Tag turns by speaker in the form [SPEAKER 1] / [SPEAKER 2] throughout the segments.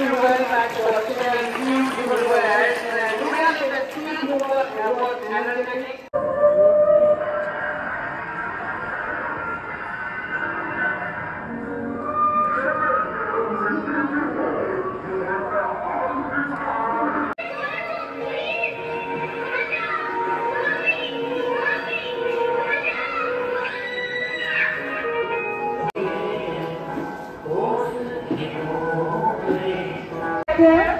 [SPEAKER 1] people at work and
[SPEAKER 2] new people at work. Look at the people at work. Yeah.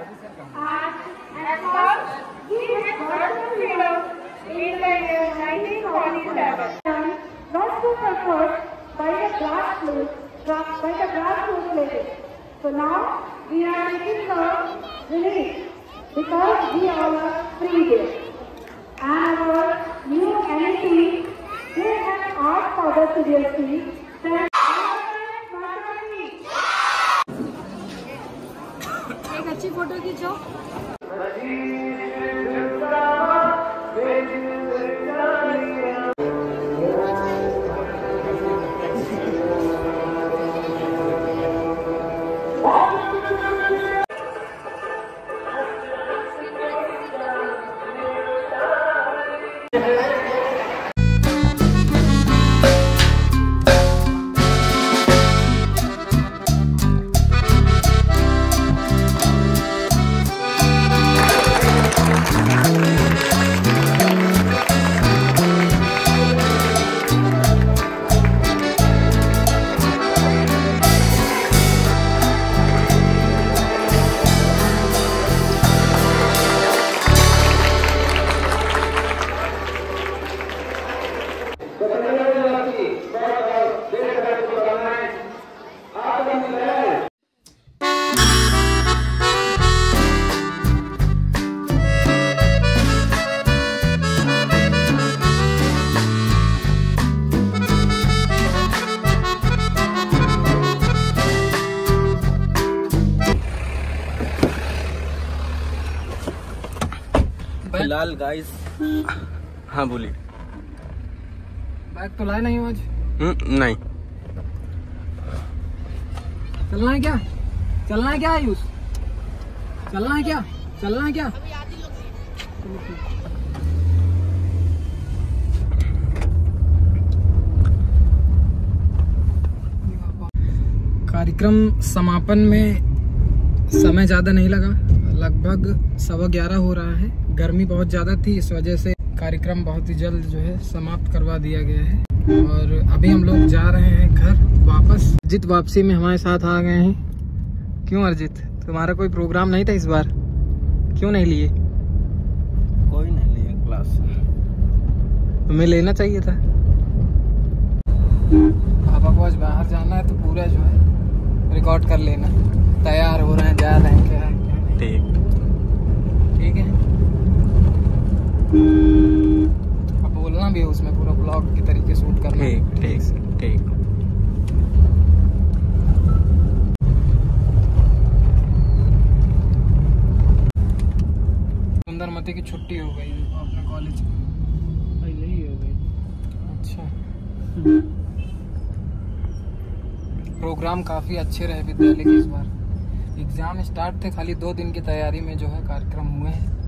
[SPEAKER 2] And last, we had got the freedom in the year 1947. Not to effort by the grassroots, by the grassroots level. So now we are taking the relief because we are free. And our new NEP, they have asked for the seriously
[SPEAKER 3] एक अच्छी photo खींचो
[SPEAKER 4] फ़िलहाल guys हाँ बोलिए।
[SPEAKER 5] Bag तो लाए नहीं आज?
[SPEAKER 4] हम्म, नहीं।
[SPEAKER 5] चलना है क्या? चलना है क्या आयुष? चलना है क्या? चलना है क्या? कार्यक्रम समापन में समय ज़्यादा नहीं लगा। लगभग सवा ग्यारह हो रहा है। गर्मी बहुत ज़्यादा थी इस वजह से कार्यक्रम बहुत ही जल्द जो है समाप्त करवा दिया गया है। और अभी हम लोग जा रहे हैं घर वापस। अर्जित वापसी में हमारे साथ आ गए हैं। क्यों अर्जित? तुम्हारा कोई प्रोग्राम नहीं था इस बार? क्यों नहीं लिए?
[SPEAKER 4] कोई नहीं लिए क्लास
[SPEAKER 5] तुम्हें लेना चाहिए था। पापा को आज बाहर जाना है तो पूरा जो है रिकॉर्ड कर लेना। तैयार हो रहे हैं जा रहे हैं क्या है
[SPEAKER 4] ठीक
[SPEAKER 5] ठीक है अब बोलना भी उसमें पूरा ब्लॉग की तरीके शूट करना है।
[SPEAKER 4] ठीक ठीक ठीक
[SPEAKER 5] सुंदरमती की छुट्टी हो गई अपने कॉलेज में
[SPEAKER 6] पहले ही हो गई।
[SPEAKER 5] अच्छा। प्रोग्राम काफ़ी अच्छे रहे विद्यालय के इस बार। एग्ज़ाम स्टार्ट थे खाली दो दिन की तैयारी में जो है कार्यक्रम हुए हैं।